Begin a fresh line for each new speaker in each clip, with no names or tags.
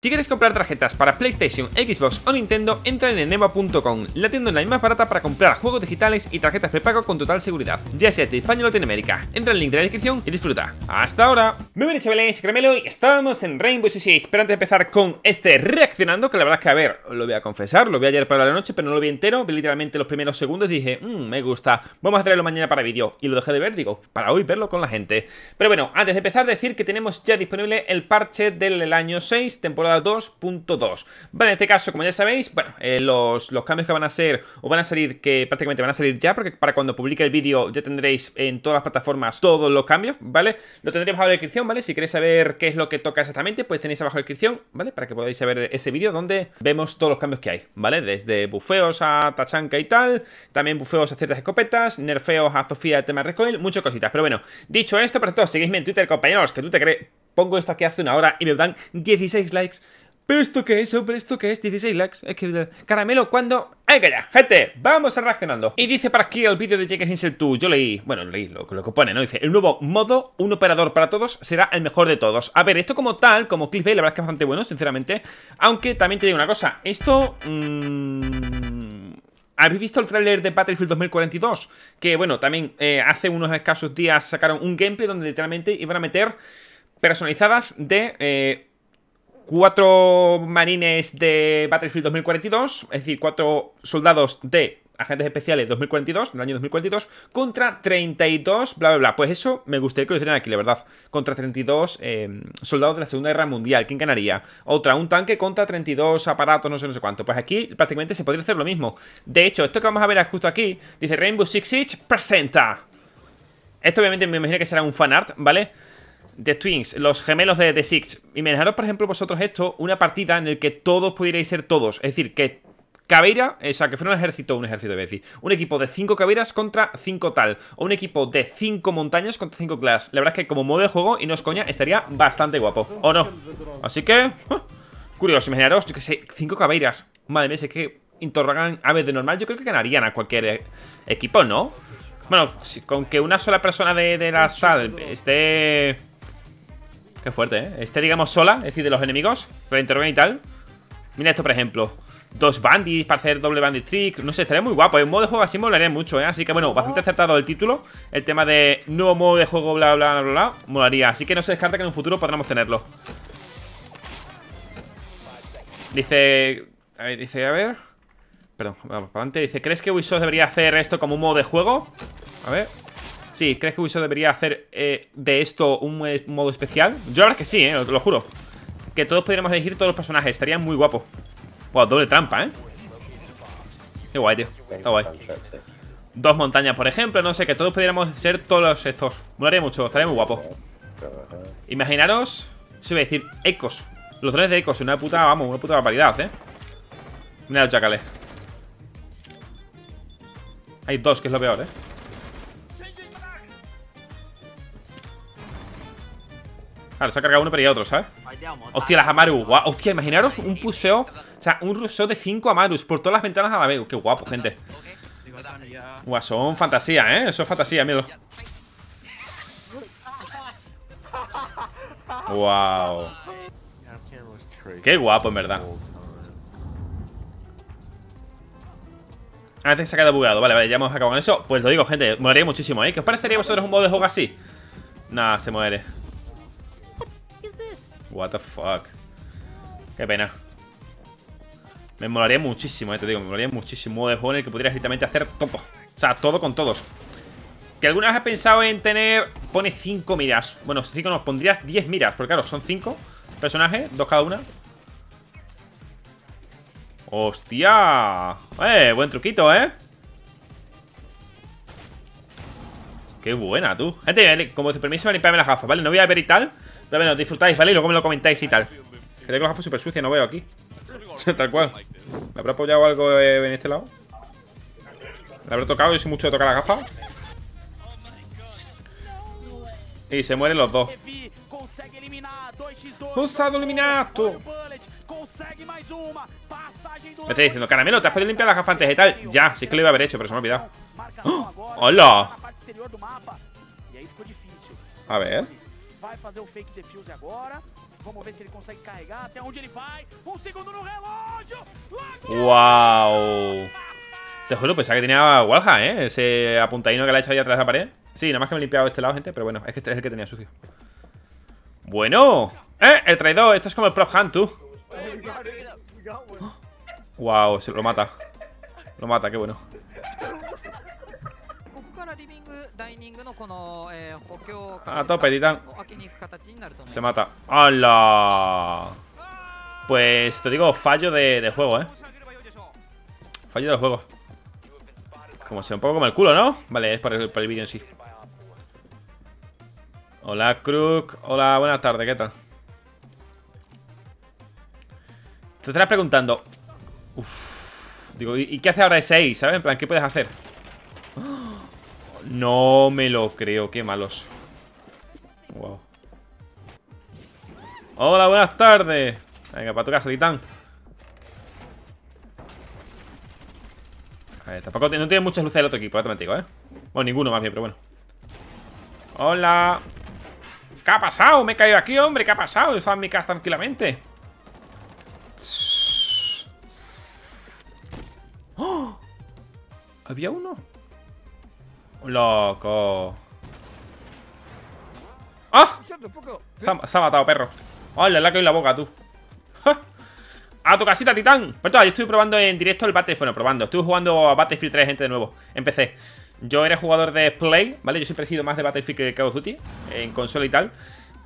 Si quieres comprar tarjetas para PlayStation, Xbox o Nintendo, entra en enema.com, la tienda online más barata para comprar juegos digitales y tarjetas prepago con total seguridad, ya sea de España o Latinoamérica. Entra en el link de la descripción y disfruta. ¡Hasta ahora! Muy bien chavales, Caramelo y estamos en Rainbow Six. Pero antes de empezar con este reaccionando, que la verdad es que a ver, lo voy a confesar, lo vi ayer para la noche, pero no lo vi entero, literalmente los primeros segundos dije, mmm, me gusta, vamos a traerlo mañana para vídeo. Y lo dejé de ver, digo, para hoy verlo con la gente. Pero bueno, antes de empezar, decir que tenemos ya disponible el parche del año 6, temporada 2.2 Vale, en este caso, como ya sabéis, bueno, eh, los, cambios que van a ser, o van a salir, que prácticamente van a salir ya, porque para cuando publique el vídeo ya tendréis en todas las plataformas todos los cambios, ¿vale? Lo tendréis abajo en la descripción, ¿vale? Si queréis saber qué es lo que toca exactamente, pues tenéis abajo en la descripción, ¿vale? Para que podáis saber ese vídeo donde vemos todos los cambios que hay, ¿vale? Desde bufeos a tachanka y tal, también bufeos a ciertas escopetas, nerfeos a Sofía, el tema recoil, muchas cositas. Pero bueno, dicho esto, para todos, seguidme en Twitter, compañeros, que tú te crees pongo esto aquí hace una hora y me dan 16 likes. ¿Pero esto qué es? ¿Pero esto qué es? 16 likes. Es que... Caramelo, ¿cuándo? ¡Venga ya! Gente, vamos reaccionando. Y dice para aquí el vídeo de Jake Hinsel 2. Yo leí... Bueno, leí lo, lo, que pone, ¿no? Dice, el nuevo modo, un operador para todos, será el mejor de todos. A ver, esto como tal, como clickbait, la verdad es que es bastante bueno, sinceramente. Aunque también te digo una cosa. Esto... Mmm... ¿Habéis visto el tráiler de Battlefield 2042? Que, bueno, también eh, hace unos escasos días sacaron un gameplay donde literalmente iban a meter personalizadas de... Eh, cuatro marines de Battlefield 2042, es decir, cuatro soldados de agentes especiales 2042, del año 2042, contra 32, bla, bla, bla. Pues eso me gustaría que lo hicieran aquí, la verdad. Contra 32 eh, soldados de la Segunda Guerra Mundial. ¿Quién ganaría? Otra, un tanque contra 32 aparatos, no sé, no sé cuánto. Pues aquí prácticamente se podría hacer lo mismo. De hecho, esto que vamos a ver justo aquí, dice Rainbow Six Siege presenta. Esto obviamente me imagino que será un fanart, ¿vale? The Twins, los gemelos de The Six. Imaginaros, por ejemplo, vosotros esto, una partida en el que todos pudierais ser todos. Es decir, que Caveira, o sea, que fuera un ejército, un ejército, de decir, un equipo de 5 caveras contra 5 tal, o un equipo de 5 montañas contra 5 class. La verdad es que como modo de juego, y no es coña, estaría bastante guapo, ¿o no? Así que, curioso, imaginaros, yo que sé, 5 caveiras. Madre mía, es que interrogan aves de normal, yo creo que ganarían a cualquier equipo, ¿no? Bueno, con que una sola persona de, de las tal esté Qué fuerte, ¿eh? Este, digamos, sola, es decir, de los enemigos, pero interrogan y tal. Mira esto, por ejemplo. Dos bandits para hacer doble bandit trick. No sé, estaría muy guapo. En modo de juego así molaría mucho, ¿eh? Así que bueno, bastante acertado el título. El tema de nuevo modo de juego, bla, bla, bla, bla. Molaría. Así que no se descarta que en un futuro podremos tenerlo. Dice... A ver, dice, a ver... Perdón, vamos para adelante. Dice, ¿crees que Ubisoft debería hacer esto como un modo de juego? A ver... Sí, ¿crees que Ubisoft debería hacer eh, de esto un, modo especial? Yo la verdad que sí, eh, lo, juro Que todos podríamos elegir todos los personajes Estaría muy guapo Wow, doble trampa, ¿eh? Qué guay, tío Está guay Dos montañas, por ejemplo, no sé Que todos pudiéramos ser todos estos haría mucho, estaría muy guapo Imaginaros Se voy a decir, ecos Los drones de ecos, una puta, vamos, una puta barbaridad, ¿eh? Mira los chacales Hay dos, que es lo peor, ¿eh? Claro, se ha cargado uno, pero hay otro, ¿sabes? Hostia, las Amaru. Hostia, imaginaros un puseo. O sea, un ruseo de 5 Amarus por todas las ventanas a la vez. Qué guapo, gente. Guau, son fantasía, ¿eh? Eso es fantasía, míralo. Wow. Qué guapo, en verdad. Ah, se ha quedado bugueado. Vale, vale, ya hemos acabado con eso. Pues lo digo, gente, moriría muchísimo, ¿eh? ¿Qué os parecería a vosotros un modo de juego así? Nada, se muere. What the fuck. Qué pena. Me molaría muchísimo, eh, te digo, me molaría muchísimo de juego en el que pudieras directamente hacer todo. O sea, todo con todos. Que alguna vez has pensado en tener... Pone 5 miras. Bueno, 5 nos pondrías 10 miras. Porque claro, son 5 personajes, dos cada una. ¡Hostia! ¡Eh! Buen truquito, ¿eh? Qué buena, tú. Gente, como te permiso, limpiarme las gafas, ¿vale? No voy a ver y tal. Pero bueno, disfrutáis, ¿vale? Y luego me lo comentáis y tal. Que tengo las gafas súper sucias, no veo aquí. tal cual. ¿Me habrá apoyado algo en este lado? ¿Me habrá tocado? Yo soy mucho de tocar las gafas. Y se mueren los dos. Usado eliminato. Me está diciendo, caramelo, ¿te has podido limpiar las gafas antes y tal? Ya, sí que lo iba a haber hecho, pero se me ha olvidado. ¡Oh! ¡Hola! A ver.
Vai fazer o fake defuse agora. Vamos ver se ele consegue carregar até onde ele vai. Um segundo no relógio.
¡Wow! Te juro, pensaba que tenía Walha, ¿eh? Ese apuntadino que le ha hecho ahí atrás de la pared. Sí, nada más que me he limpiado este lado, gente, pero bueno, es que este es el que tenía sucio. Bueno. ¡Eh! El traidor. Esto es como el prop hunt, tú. Wow, se lo mata. Lo mata, qué bueno. A tope, titán. Se mata. ¡Hala! Pues te digo, fallo de, juego, ¿eh? Fallo del juego. Como sea, un poco como el culo, ¿no? Vale, es para el, para el vídeo en sí. Hola, Crook. Hola, buenas tardes, ¿qué tal? Te estarás preguntando. Uf. Digo, ¿y, qué hace ahora el 6? ¿Sabes? En plan, ¿qué puedes hacer? ¡Oh! No me lo creo, qué malos. Wow. Hola, buenas tardes. Venga, para tu casa, Titán. A ver, tampoco no tiene muchas luces el otro equipo, ya te lo digo, ¿eh? Bueno, ninguno más bien, pero bueno. Hola. ¿Qué ha pasado? Me he caído aquí, hombre. ¿Qué ha pasado? Yo estaba en mi casa tranquilamente. ¡Oh! ¿Había uno? Loco. ¡Ah! Se ha, matado, perro. ¡Hola! Le ha caído la boca, tú. ¡Ja! ¡A tu casita, titán! Perdón, yo estoy probando en directo el Battlefield. Bueno, probando. Estuve jugando a Battlefield 3, gente, de nuevo. Empecé. Yo era jugador de Play, ¿vale? Yo siempre he sido más de Battlefield que de Call of Duty. En consola y tal.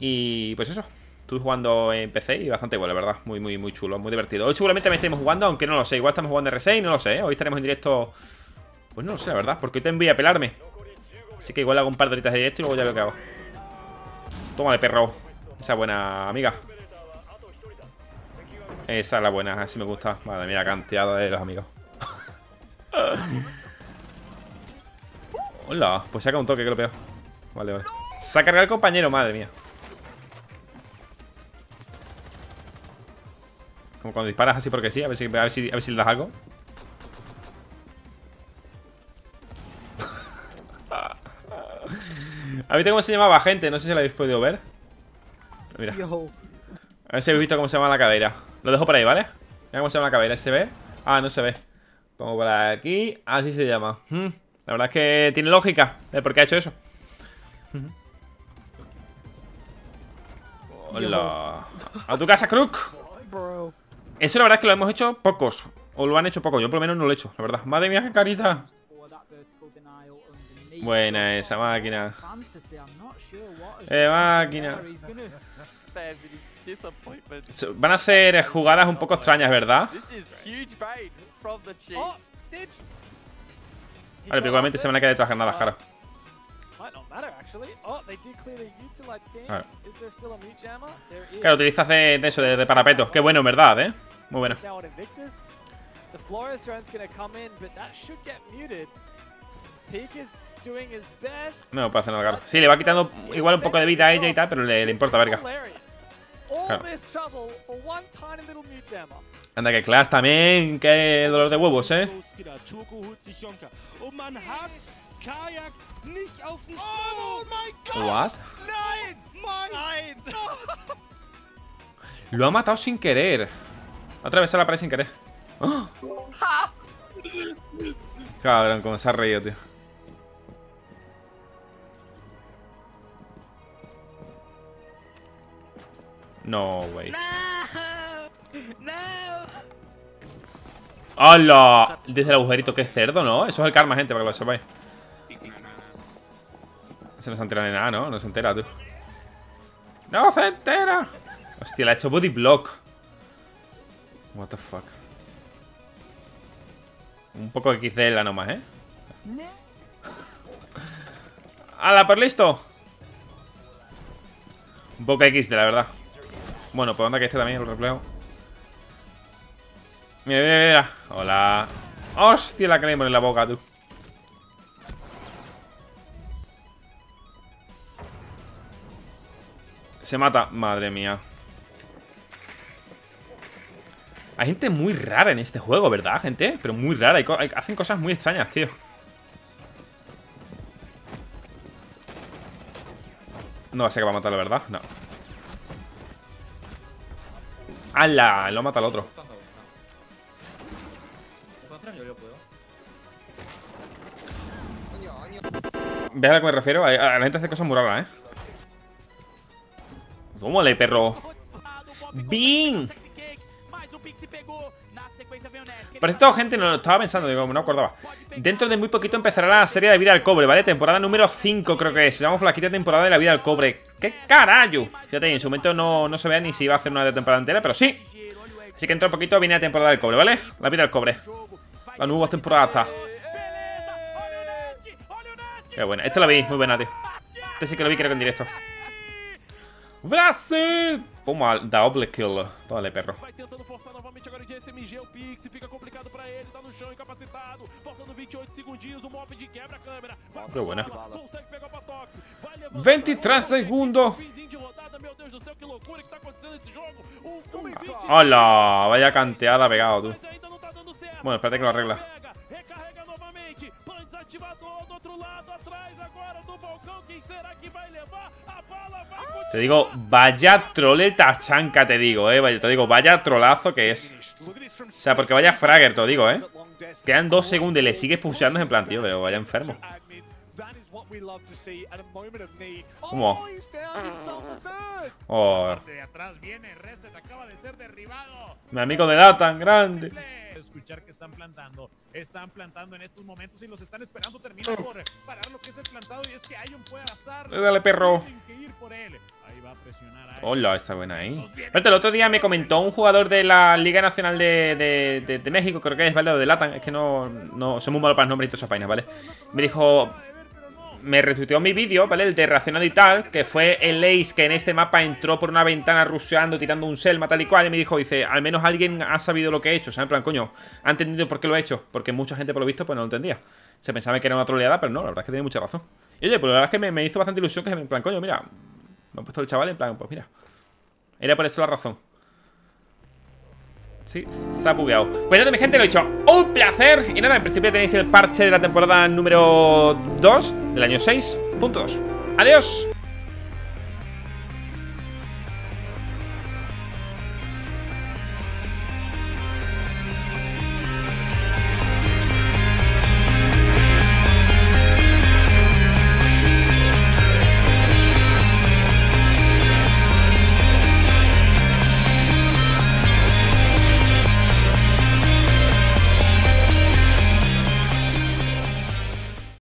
Y pues eso. Estuve jugando en PC y bastante bueno, la verdad. Muy, muy, muy chulo, muy divertido. Hoy seguramente me estemos jugando, aunque no lo sé. Igual estamos jugando R6, no lo sé. ¿eh? Hoy estaremos en directo. Pues no lo sé, la verdad. Porque hoy te envío a pelarme. Así que igual hago un par de horitas de directo y luego ya veo qué hago. Tómale, perro. Esa buena amiga. Esa es la buena, así me gusta. Madre mía, cantidad de los amigos. Hola, pues saca un toque que lo peor. Vale, vale. Se ha cargado el compañero, madre mía. Como cuando disparas así porque sí, a ver si, a ver si, a ver si le das algo. ¿Habéis cómo se llamaba gente? No sé si lo habéis podido ver. Mira. A ver si habéis visto cómo se llama la cadera. Lo dejo por ahí, ¿vale? Mira cómo se llama la cadera. ¿Se ve? Ah, no se ve. Pongo por aquí. Así se llama. Hmm. La verdad es que tiene lógica. ¿eh? ¿Por qué ha hecho eso? Hola. A tu casa, Crook. Eso la verdad es que lo hemos hecho pocos. O lo han hecho pocos. Yo por lo menos no lo he hecho, la verdad. Madre mía, qué carita. Buena esa máquina. Eh, máquina. Van a ser jugadas un poco extrañas, ¿verdad?
Oh,
Vale, pero igualmente se van a quedar detrás claro.
Actually. Oh, is.
Claro, utilizas de, de eso, de, de parapeto. Qué bueno, en verdad, ¿eh? Muy bueno.
The Flores drone's gonna come in, but that should get muted. Peak is.
No puede hacer nada, claro. Sí, le va quitando igual un poco de vida a ella y tal, pero le, le importa, verga. Claro. Anda, que Clash también. Qué dolor de huevos, ¿eh?
Oh!
What? Lo ha matado sin querer. Ha atravesado la pared sin querer. Cabrón, cómo se ha reído, tío. No, wey. ¡Hala! Desde el agujerito, qué cerdo, ¿no? Eso es el karma, gente, para que lo sepáis. Se no se entera de nada, ¿no? No se entera, tú. ¡No se entera! Hostia, le ha hecho body block. What the fuck. Un poco de XL nomás, ¿eh? ¡Hala, por listo! Un poco XD, la verdad. Bueno, pues anda que este también, el reflejo. Mira, mira, mira. Hola. Hostia, la Claymore en la boca, tú. Se mata. Madre mía. Hay gente muy rara en este juego, ¿verdad, gente? Pero muy rara. Hacen cosas muy extrañas, tío. No va a ser que va a matarlo, ¿verdad? No. Ah, ¡Hala! Lo mata el otro. ¿Ves a lo que me refiero? A la gente hace cosas muy raras, ¿eh? Tómale, perro. ¡Bing! Por cierto, gente, no lo estaba pensando, digo, no acordaba. Dentro de muy poquito empezará la serie de vida al cobre, ¿vale? Temporada número 5, creo que es. Vamos por la quinta temporada de la vida al cobre. ¡Qué carajo! Fíjate, en su momento no, no se vea ni si iba a hacer una temporada entera, pero sí. Así que dentro de poquito viene la temporada del cobre, ¿vale? La vida al cobre. La nueva temporada está. Qué buena. Esto lo vi, muy buena, tío. Este sí que lo vi, creo que en directo. ¡Brasil! Toma, double kill. Dale, perro.
Vai tentando forçar novamente agora de SMG, o Pix fica complicado pra ele, tá no chão incapacitado, faltando 28 segundinhos, o mob de quebra a câmera. Vai
Qué buena.
Consegue pegar o Patox. Vai levando
23 segundos.
Finzinho de rodada, meu Deus do céu, que loucura que tá acontecendo nesse jogo. Um, um 20,
¡Hola! Vaya canteada pegado, tú.
mas ainda não tá dando certo.
Bueno, espérate que lo arregla.
Desativador do outro lado, atrás agora do balcão. Quem será que vai levar? A bala vai continuar.
Te digo, vaya troleta chanca, te digo, eh. Vaya, te digo, vaya trolazo que es. O sea, porque vaya fragger, te digo, eh. Quedan dos segundos y le sigues pulsando en plan, tío, pero vaya enfermo. ¿Cómo? Oh, mi amigo de edad tan grande.
Escuchar que están plantando, están plantando en estos momentos y los están esperando. Termina por parar lo que es el plantado y es que Ion puede azar.
Dale, perro.
Que ir por él. Ahí va a presionar a.
Hola, está buena ahí. Espérate, el otro día me comentó un jugador de la Liga Nacional de, de, de- de México, creo que es, ¿vale? O de Latam, es que no, no soy muy malo para los nombres y todas esas vainas, ¿vale? Me dijo, me retuiteó mi vídeo, ¿vale? El de reaccionado y tal, que fue el Ace que en este mapa entró por una ventana rusheando, tirando un selma, tal y cual, y me dijo, dice, al menos alguien ha sabido lo que he hecho, o sea, en plan, coño, ha entendido por qué lo he hecho, porque mucha gente por lo visto pues no lo entendía. Se pensaba que era una troleada, pero no, la verdad es que tiene mucha razón. Y oye, pues la verdad es que me, me hizo bastante ilusión que en plan, coño, mira, me ha puesto el chaval en plan, pues mira, era por eso la razón. Sí, se ha bugueado. Pues nada, mi gente, lo he dicho. Un placer. Y nada, en principio tenéis el parche de la temporada número 2 del año 6.2. Adiós.